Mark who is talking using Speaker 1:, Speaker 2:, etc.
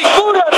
Speaker 1: figura